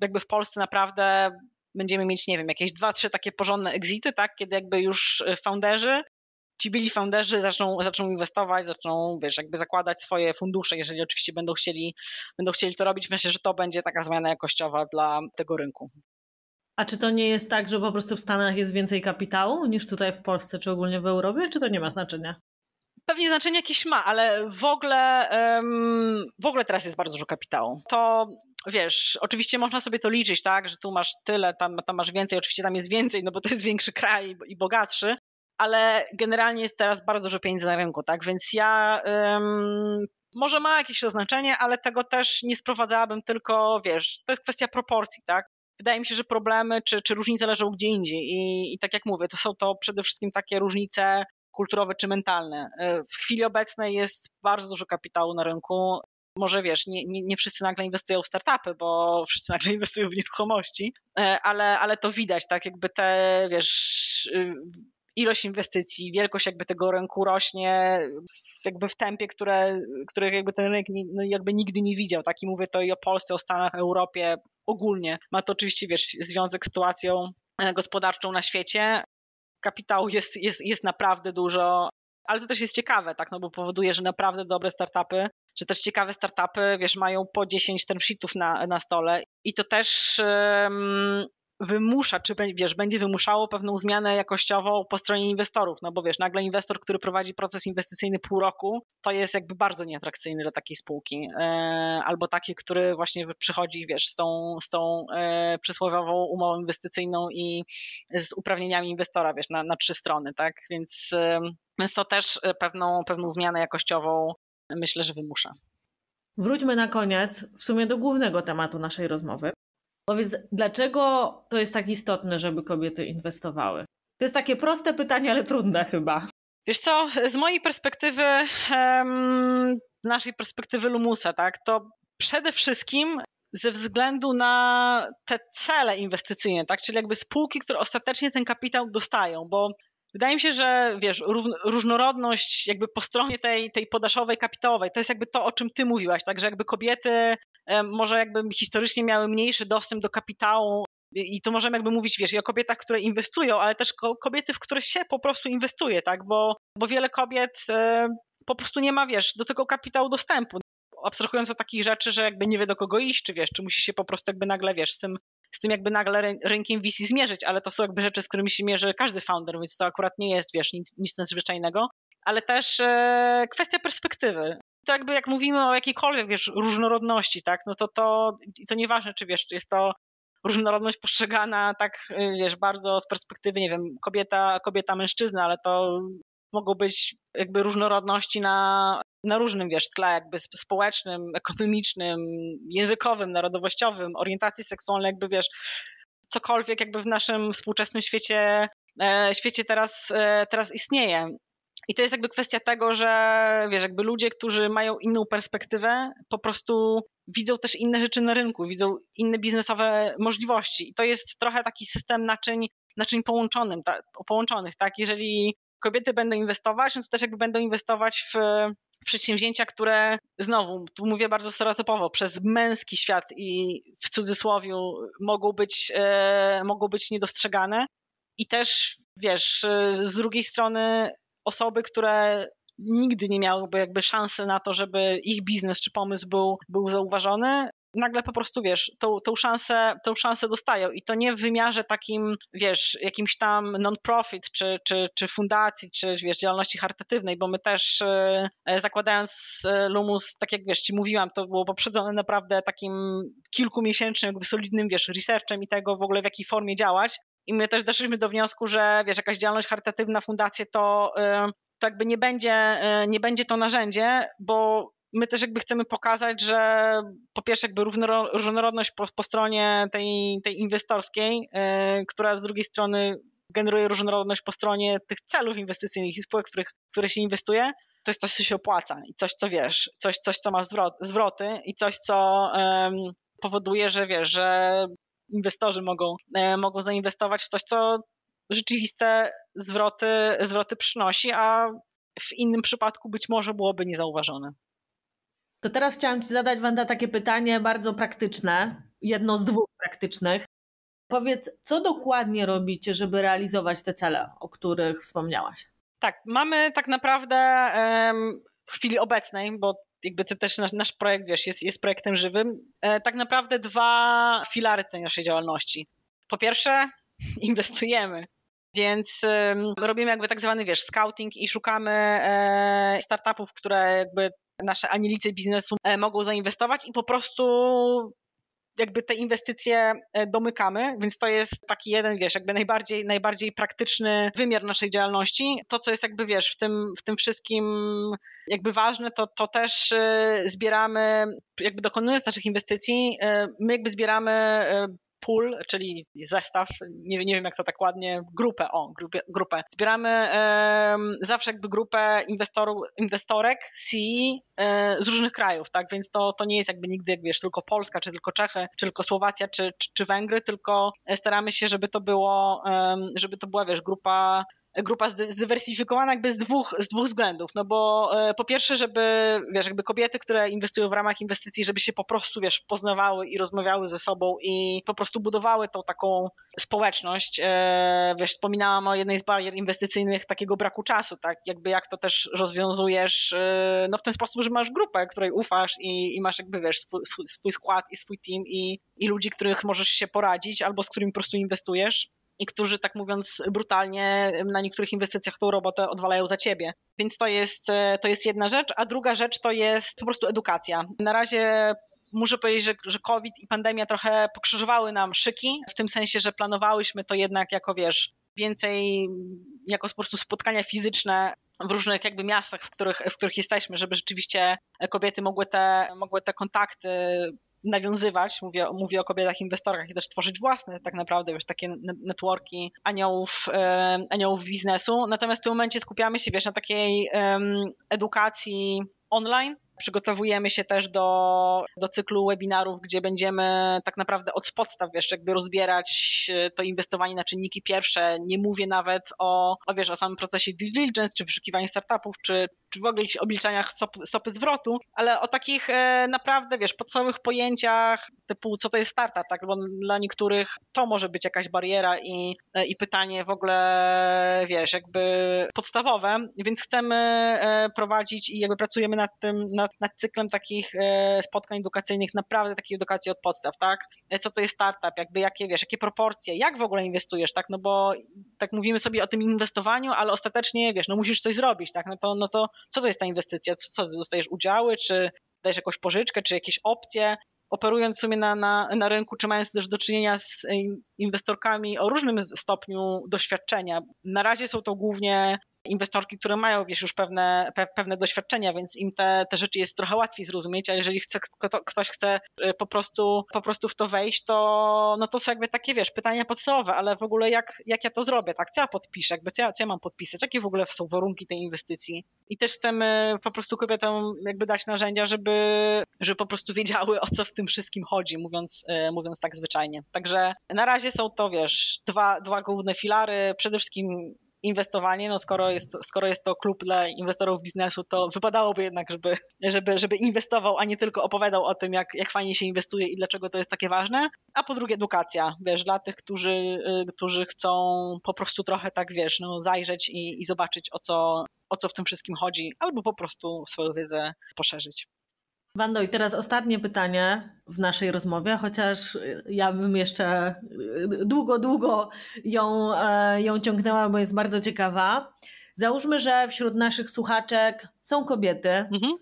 jakby w Polsce naprawdę będziemy mieć, nie wiem, jakieś dwa, trzy takie porządne exity, tak, kiedy jakby już founderzy, ci byli founderzy zaczną, zaczną inwestować, zaczną, wiesz, jakby zakładać swoje fundusze, jeżeli oczywiście będą chcieli, będą chcieli to robić. Myślę, że to będzie taka zmiana jakościowa dla tego rynku. A czy to nie jest tak, że po prostu w Stanach jest więcej kapitału niż tutaj w Polsce, czy ogólnie w Europie, czy to nie ma znaczenia? Pewnie znaczenie jakieś ma, ale w ogóle, w ogóle teraz jest bardzo dużo kapitału. To wiesz, oczywiście można sobie to liczyć, tak, że tu masz tyle, tam, tam masz więcej, oczywiście tam jest więcej, no bo to jest większy kraj i bogatszy, ale generalnie jest teraz bardzo dużo pieniędzy na rynku, tak, więc ja um, może ma jakieś znaczenie, ale tego też nie sprowadzałabym tylko, wiesz, to jest kwestia proporcji, tak. Wydaje mi się, że problemy czy, czy różnice leżą gdzie indziej I, i tak jak mówię, to są to przede wszystkim takie różnice kulturowe czy mentalne. E, w chwili obecnej jest bardzo dużo kapitału na rynku. Może wiesz, nie, nie, nie, wszyscy nagle inwestują w startupy, bo wszyscy nagle inwestują w nieruchomości, e, ale, ale to widać, tak jakby te, wiesz, y, ilość inwestycji, wielkość jakby tego rynku rośnie jakby w tempie, które, których jakby ten rynek nie, no jakby nigdy nie widział. Tak i mówię to i o Polsce, o Stanach, Europie ogólnie. Ma to oczywiście, wiesz, związek z sytuacją e, gospodarczą na świecie, kapitału jest, jest, jest naprawdę dużo, ale to też jest ciekawe, tak, no bo powoduje, że naprawdę dobre startupy, że też ciekawe startupy, wiesz, mają po 10 term sheetów na, na stole i to też wymusza, czy wiesz, będzie wymuszało pewną zmianę jakościową po stronie inwestorów, no bo wiesz, nagle inwestor, który prowadzi proces inwestycyjny pół roku, to jest jakby bardzo nieatrakcyjny dla takiej spółki, e, albo taki, który właśnie przychodzi, wiesz, z tą, z tą e, przysłowiową umową inwestycyjną i z uprawnieniami inwestora, wiesz, na, na trzy strony, tak, więc, e, więc to też pewną, pewną zmianę jakościową myślę, że wymusza. Wróćmy na koniec w sumie do głównego tematu naszej rozmowy, Powiedz, dlaczego to jest tak istotne, żeby kobiety inwestowały? To jest takie proste pytanie, ale trudne chyba. Wiesz co, z mojej perspektywy, z naszej perspektywy Lumusa, tak, to przede wszystkim ze względu na te cele inwestycyjne, tak, czyli jakby spółki, które ostatecznie ten kapitał dostają, bo wydaje mi się, że wiesz, różnorodność jakby po stronie tej, tej podażowej, kapitałowej, to jest jakby to, o czym ty mówiłaś, tak, że jakby kobiety może jakby historycznie miały mniejszy dostęp do kapitału i to możemy jakby mówić, wiesz, i o kobietach, które inwestują, ale też kobiety, w które się po prostu inwestuje, tak, bo, bo wiele kobiet po prostu nie ma, wiesz, do tego kapitału dostępu. Abstrahując od takich rzeczy, że jakby nie wie do kogo iść, czy wiesz, czy musi się po prostu jakby nagle, wiesz, z tym, z tym jakby nagle rynkiem VC zmierzyć, ale to są jakby rzeczy, z którymi się mierzy każdy founder, więc to akurat nie jest, wiesz, nic, nic nadzwyczajnego. Ale też e, kwestia perspektywy to jakby jak mówimy o jakiejkolwiek, wiesz, różnorodności, tak, no to to, to nieważne, czy wiesz, czy jest to różnorodność postrzegana tak, y, wiesz, bardzo z perspektywy, nie wiem, kobieta, kobieta, mężczyzna, ale to mogą być jakby różnorodności na, na różnym, wiesz, tle jakby społecznym, ekonomicznym, językowym, narodowościowym, orientacji seksualnej, jakby, wiesz, cokolwiek jakby w naszym współczesnym świecie, e, świecie teraz, e, teraz istnieje. I to jest jakby kwestia tego, że wiesz, jakby ludzie, którzy mają inną perspektywę, po prostu widzą też inne rzeczy na rynku, widzą inne biznesowe możliwości. I to jest trochę taki system naczyń, naczyń połączonym, ta, połączonych, tak? Jeżeli kobiety będą inwestować, no to też jakby będą inwestować w przedsięwzięcia, które znowu, tu mówię bardzo stereotypowo, przez męski świat i w cudzysłowie mogą być, e, mogą być niedostrzegane. I też, wiesz, z drugiej strony osoby, które nigdy nie miałyby jakby szansy na to, żeby ich biznes czy pomysł był, był zauważony, nagle po prostu, wiesz, tą, tą, szansę, tą szansę dostają. I to nie w wymiarze takim, wiesz, jakimś tam non-profit, czy, czy, czy fundacji, czy, wiesz, działalności charytatywnej, bo my też e, zakładając e, Lumus, tak jak, wiesz, ci mówiłam, to było poprzedzone naprawdę takim kilkumiesięcznym, jakby solidnym, wiesz, researchem i tego w ogóle w jakiej formie działać, i my też doszliśmy do wniosku, że wiesz, jakaś działalność charytatywna, fundacje to, y, to jakby nie będzie, y, nie będzie to narzędzie, bo my też jakby chcemy pokazać, że po pierwsze jakby różnorodność po, po stronie tej, tej inwestorskiej, yy, która z drugiej strony generuje różnorodność po stronie tych celów inwestycyjnych i spółek, w których, które się inwestuje, to jest coś, co się opłaca i coś, co wiesz, coś, coś co ma zwrot, zwroty i coś, co um, powoduje, że wiesz, że inwestorzy mogą, e, mogą zainwestować w coś, co rzeczywiste zwroty, zwroty przynosi, a w innym przypadku być może byłoby niezauważone. To teraz chciałam Ci zadać, Wanda, takie pytanie bardzo praktyczne, jedno z dwóch praktycznych. Powiedz, co dokładnie robicie, żeby realizować te cele, o których wspomniałaś? Tak, mamy tak naprawdę w chwili obecnej, bo jakby to też nasz, nasz projekt, wiesz, jest, jest projektem żywym, e, tak naprawdę dwa filary tej naszej działalności. Po pierwsze, inwestujemy. Więc robimy jakby tak zwany, wiesz, scouting i szukamy e, startupów, które jakby nasze anielice biznesu e, mogą zainwestować i po prostu jakby te inwestycje e, domykamy, więc to jest taki jeden, wiesz, jakby najbardziej, najbardziej praktyczny wymiar naszej działalności. To, co jest jakby, wiesz, w tym, w tym wszystkim jakby ważne, to, to też e, zbieramy, jakby dokonując naszych inwestycji, e, my jakby zbieramy pool, czyli zestaw, nie, nie wiem jak to tak ładnie, grupę, o, grupę. grupę. Zbieramy zawsze jakby grupę inwestorów, inwestorek, CE z różnych krajów, tak, więc to, to nie jest jakby nigdy, jak wiesz, tylko Polska, czy tylko Czechy, czy tylko Słowacja, czy, czy, czy Węgry, tylko staramy się, żeby to było, żeby to była, wiesz, grupa grupa zdywersyfikowana jakby z dwóch, z dwóch względów. No bo e, po pierwsze, żeby, wiesz, jakby kobiety, które inwestują w ramach inwestycji, żeby się po prostu, wiesz, poznawały i rozmawiały ze sobą i po prostu budowały tą taką społeczność. E, wiesz, wspominałam o jednej z barier inwestycyjnych takiego braku czasu, tak? Jakby jak to też rozwiązujesz, e, no w ten sposób, że masz grupę, której ufasz i, i masz jakby, wiesz, swój, swój skład i swój team i, i ludzi, których możesz się poradzić albo z którymi po prostu inwestujesz i którzy, tak mówiąc brutalnie, na niektórych inwestycjach tą robotę odwalają za ciebie. Więc to jest, e, to jest jedna rzecz, a druga rzecz to jest po prostu edukacja. Na razie muszę powiedzieć, że, że COVID i pandemia trochę pokrzyżowały nam szyki, w tym sensie, że planowałyśmy to jednak jako, wiesz, więcej jako po prostu spotkania fizyczne w różnych jakby miastach, w których, w których jesteśmy, żeby rzeczywiście kobiety mogły te, mogły te kontakty nawiązywać, mówię, mówię o kobietach inwestorach i też tworzyć własne tak naprawdę, wiesz, takie networki aniołów, aniołów biznesu. Natomiast w tym momencie skupiamy się, wiesz, na takiej edukacji online, Przygotowujemy się też do, do cyklu webinarów, gdzie będziemy tak naprawdę od podstaw, wiesz, jakby rozbierać e, to inwestowanie na czynniki pierwsze. Nie mówię nawet o, o wiesz, o samym procesie due diligence, czy wyszukiwaniu startupów, czy, czy w ogóle obliczaniach stop, stopy zwrotu, ale o takich e, naprawdę, wiesz, podstawowych pojęciach typu, co to jest startup, tak, bo dla niektórych to może być jakaś bariera i, e, i pytanie w ogóle, wiesz, jakby podstawowe, więc chcemy prowadzić i jakby pracujemy nad tym, nad nad, cyklem takich e, spotkań edukacyjnych, naprawdę takiej edukacji od podstaw, tak? E, co to jest startup, jakby jakie, wiesz, jakie proporcje, jak w ogóle inwestujesz, tak? No bo tak mówimy sobie o tym inwestowaniu, ale ostatecznie, wiesz, no musisz coś zrobić, tak? No to, no to co to jest ta inwestycja? Co, co dostajesz udziały, czy dajesz jakąś pożyczkę, czy jakieś opcje? operując w sumie na, na, na rynku, czy mając też do czynienia z inwestorkami o różnym stopniu doświadczenia. Na razie są to głównie inwestorki, które mają wiesz, już pewne, pe, pewne doświadczenia, więc im te, te rzeczy jest trochę łatwiej zrozumieć, a jeżeli chce, kto, ktoś chce y, po prostu, po prostu w to wejść, to, no to są jakby takie, wiesz, pytania podstawowe, ale w ogóle jak, jak ja to zrobię, tak, co ja podpiszę, jakby co ja, co ja mam podpisać, jakie w ogóle są warunki tej inwestycji? I też chcemy po prostu kobietom jakby dać narzędzia, żeby, żeby po prostu wiedziały, o co w tym wszystkim chodzi, mówiąc, y, mówiąc tak zwyczajnie. Także na razie są to, wiesz, dwa, dwa główne filary, przede wszystkim inwestowanie, no skoro jest, skoro jest to klub dla inwestorów biznesu, to wypadałoby jednak, żeby, żeby, żeby inwestował, a nie tylko opowiadał o tym, jak, jak fajnie się inwestuje i dlaczego to jest takie ważne. A po drugie edukacja, wiesz, dla tych, którzy, y, którzy chcą po prostu trochę tak, wiesz, no, zajrzeć i, i zobaczyć o co, o co w tym wszystkim chodzi, albo po prostu swoją wiedzę poszerzyć. Wando, i teraz ostatnie pytanie w naszej rozmowie, chociaż ja bym jeszcze długo, długo ją, e, ją ciągnęła, bo jest bardzo ciekawa. Załóżmy, że wśród naszych słuchaczek są kobiety, mhm.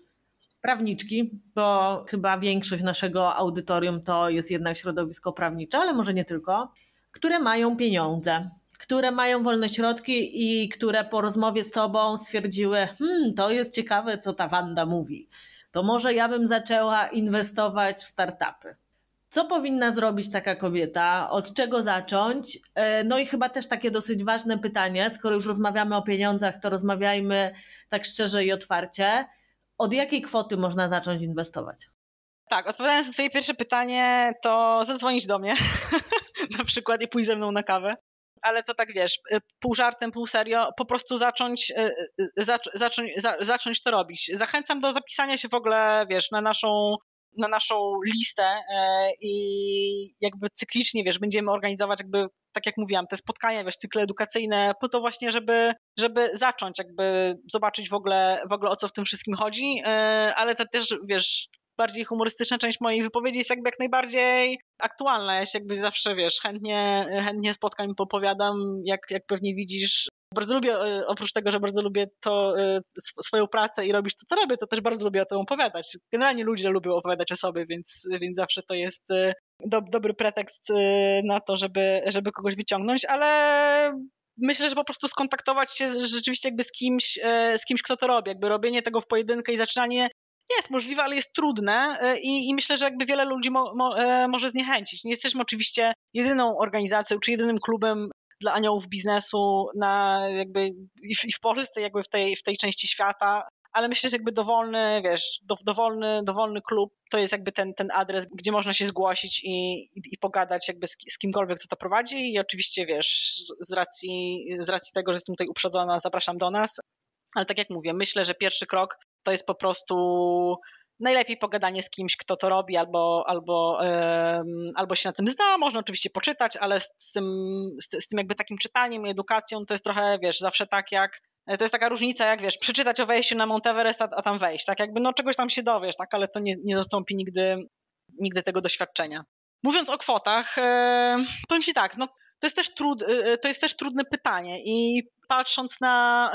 prawniczki, bo chyba większość naszego audytorium to jest jednak środowisko prawnicze, ale może nie tylko, które mają pieniądze, które mają wolne środki i które po rozmowie z tobą stwierdziły, hmm, to jest ciekawe, co ta Wanda mówi. To może ja bym zaczęła inwestować w startupy. Co powinna zrobić taka kobieta? Od czego zacząć? E, no i chyba też takie dosyć ważne pytanie, skoro już rozmawiamy o pieniądzach, to rozmawiajmy tak szczerze i otwarcie. Od jakiej kwoty można zacząć inwestować? Tak, odpowiadając na Twoje pierwsze pytanie, to zadzwonić do mnie na przykład i pójść ze mną na kawę. Ale to tak wiesz, y, pół żartem, pół serio, po prostu zacząć, y, y, zac zacząć, za zacząć to robić. Zachęcam do zapisania się w ogóle, wiesz, na naszą na naszą listę e, i jakby cyklicznie, wiesz, będziemy organizować jakby, tak jak mówiłam, te spotkania, wiesz, cykle edukacyjne po to właśnie, żeby, żeby zacząć jakby zobaczyć w ogóle, w ogóle o co w tym wszystkim chodzi, e, ale to też, wiesz, bardziej humorystyczna część mojej wypowiedzi jest jakby jak najbardziej aktualna. Ja się jakby zawsze, wiesz, chętnie, chętnie spotkań popowiadam, jak, jak pewnie widzisz. Bardzo lubię, e, oprócz tego, że bardzo lubię to e, swoją pracę i robić to, co robię, to też bardzo lubię o tym opowiadać. Generalnie ludzie lubią opowiadać o sobie, więc, więc zawsze to jest e, do, dobry pretekst na to, żeby, żeby kogoś wyciągnąć, ale myślę, że po prostu skontaktować się rzeczywiście jakby z kimś, z kimś, kto to robi. Jakby robienie tego w pojedynkę i zaczynanie jest możliwe, ale jest trudne e, i, i myślę, że jakby wiele ludzi mo, mo, e, może zniechęcić. Nie jesteśmy oczywiście jedyną organizacją czy jedynym klubem dla aniołów biznesu na jakby i w, i w Polsce, jakby w tej, w tej części świata, ale myślę, że jakby dowolny, wiesz, do, dowolny, dowolny klub to jest jakby ten, ten adres, gdzie można się zgłosić i, i, i pogadać jakby z, z, kimkolwiek, kto to prowadzi i oczywiście, wiesz, z racji, z racji tego, że jestem tutaj uprzedzona, zapraszam do nas, ale tak jak mówię, myślę, że pierwszy krok to jest po prostu najlepiej pogadanie z kimś, kto to robi, albo, albo, um, albo się na tym zna. Można oczywiście poczytać, ale z tym, z, z, tym jakby takim czytaniem i edukacją to jest trochę, wiesz, zawsze tak jak. To jest taka różnica, jak wiesz, przeczytać o wejściu na Mount Everest, a, a tam wejść. Tak jakby, no czegoś tam się dowiesz, tak, ale to nie, nie zastąpi nigdy, nigdy tego doświadczenia. Mówiąc o kwotach, e, powiem Ci tak, no to jest też, trud, y, y, to jest też trudne pytanie i patrząc na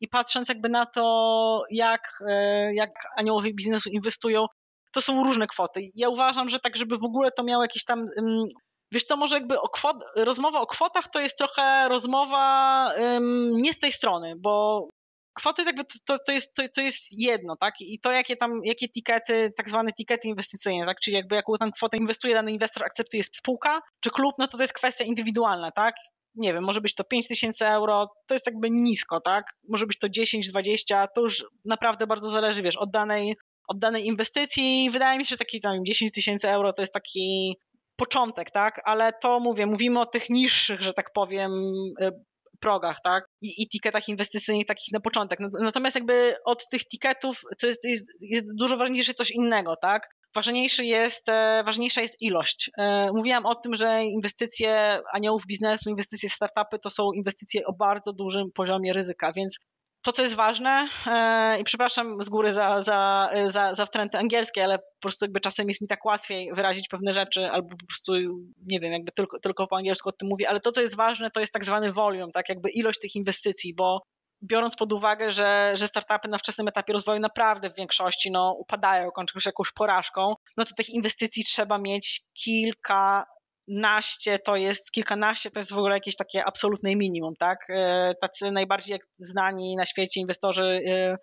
i patrząc jakby na to, jak, e, jak aniołowie biznesu inwestują, to są różne kwoty. Ja uważam, że tak, żeby w ogóle to miało jakieś tam Wiesz co, może jakby o kwot, rozmowa o kwotach to jest trochę rozmowa um, nie z tej strony, bo kwoty jakby to, to, jest, to, to jest jedno, tak? I to, jakie tam, jakie tikety, tak zwane tikety inwestycyjne, tak? Czyli jakby jaką tam kwotę inwestuje dany inwestor, akceptuje spółka czy klub, no to to jest kwestia indywidualna, tak? Nie wiem, może być to 5 tysięcy euro, to jest jakby nisko, tak? Może być to 10, 20, to już naprawdę bardzo zależy, wiesz, od danej, od danej inwestycji. Wydaje mi się, że taki tam 10 tysięcy euro to jest taki początek, tak? Ale to mówię, mówimy o tych niższych, że tak powiem, progach, tak? I, i tiketach inwestycyjnych takich na początek. No, natomiast jakby od tych tiketów to jest, jest, jest dużo ważniejsze coś innego, tak? Ważniejszy jest, e, ważniejsza jest ilość. E, mówiłam o tym, że inwestycje aniołów biznesu, inwestycje startupy to są inwestycje o bardzo dużym poziomie ryzyka, więc to, co jest ważne, e, i przepraszam z góry za, za, za, za wtręty angielskie, ale po prostu jakby czasem jest mi tak łatwiej wyrazić pewne rzeczy, albo po prostu, nie wiem, jakby tylko, tylko po angielsku o tym mówię, ale to, co jest ważne, to jest tak zwany volume, tak jakby ilość tych inwestycji, bo biorąc pod uwagę, że, że startupy na wczesnym etapie rozwoju naprawdę w większości no, upadają, kończą się jakąś porażką, no to tych inwestycji trzeba mieć kilka naście to jest, kilkanaście to jest w ogóle jakieś takie absolutne minimum, tak? E, tacy najbardziej znani na świecie inwestorzy e,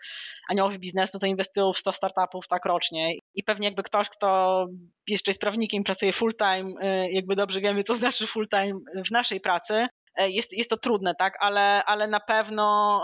aniołowi biznesu to inwestują w 100 startupów tak rocznie i pewnie jakby ktoś, kto jeszcze jest prawnikiem, pracuje full time, e, jakby dobrze wiemy, co znaczy full time w naszej pracy, jest, jest to trudne, tak? Ale, ale na pewno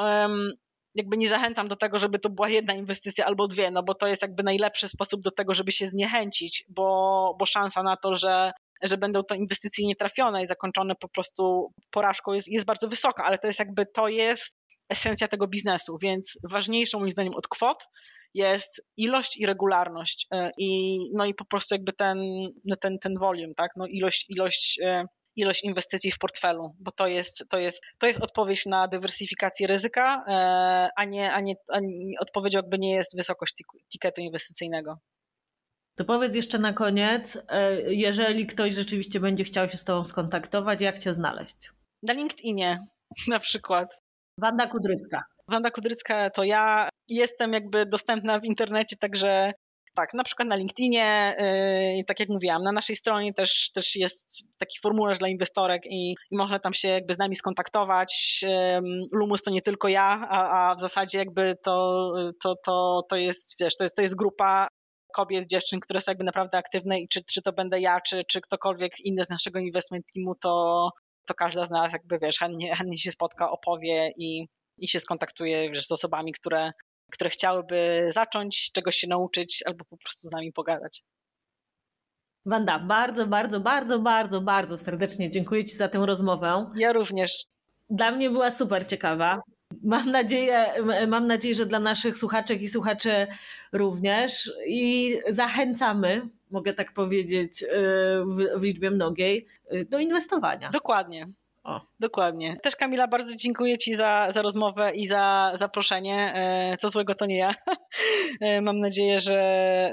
jakby nie zachęcam do tego, żeby to była jedna inwestycja albo dwie, no bo to jest jakby najlepszy sposób do tego, żeby się zniechęcić, bo, bo szansa na to, że że będą to inwestycje nietrafione i zakończone po prostu porażką jest, jest bardzo wysoka, ale to jest jakby, to jest esencja tego biznesu, więc ważniejszą moim zdaniem od kwot jest ilość i regularność e, i no i po prostu jakby ten, no ten, ten volume, tak, no ilość, ilość e, ilość inwestycji w portfelu, bo to jest, to jest, to jest odpowiedź na dywersyfikację ryzyka, e, a nie, a nie, a nie odpowiedzią jakby nie jest wysokość tiketu inwestycyjnego. To powiedz jeszcze na koniec, e, jeżeli ktoś rzeczywiście będzie chciał się z Tobą skontaktować, jak Cię znaleźć? Na LinkedInie na przykład. Wanda Kudrycka. Wanda Kudrycka to ja. Jestem jakby dostępna w internecie, także Tak, na przykład na LinkedInie, yy, tak jak mówiłam, na naszej stronie też, też jest taki formularz dla inwestorek i, i można tam się jakby z nami skontaktować. Yy, Lumus to nie tylko ja, a, a w zasadzie jakby to, to, to, to jest, wiesz, to jest, to jest grupa kobiet, dziewczyn, które są jakby naprawdę aktywne i czy, czy to będę ja, czy, czy ktokolwiek inny z naszego investment teamu, to, to każda z nas jakby, wiesz, chętnie, chętnie się spotka, opowie i, i się skontaktuje wiesz, z osobami, które, które chciałyby zacząć, czegoś się nauczyć albo po prostu z nami pogadać. Wanda, bardzo, bardzo, bardzo, bardzo, bardzo serdecznie dziękuję Ci za tę rozmowę. Ja również. Dla mnie była super ciekawa. Mam nadzieję, mam nadzieję, że dla naszych słuchaczek i słuchaczy również. I zachęcamy, mogę tak powiedzieć, y, w, w liczbie mnogiej, y, do inwestowania. Dokładnie. O. Dokładnie. Też Kamila, bardzo dziękuję Ci za, za rozmowę i za zaproszenie. E, co złego to nie ja. E, mam nadzieję, że,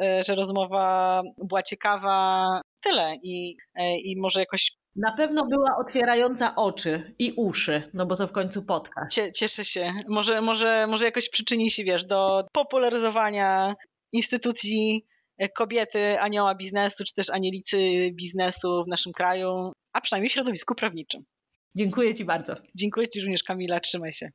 e, że rozmowa była ciekawa. Tyle i, i może jakoś na pewno była otwierająca oczy i uszy, no bo to w końcu podcast. Cieszę się. Może, może, może jakoś przyczyni się, wiesz, do popularyzowania instytucji kobiety, anioła biznesu, czy też anielicy biznesu w naszym kraju, a przynajmniej w środowisku prawniczym. Dziękuję Ci bardzo. Dziękuję Ci również, Kamila. Trzymaj się.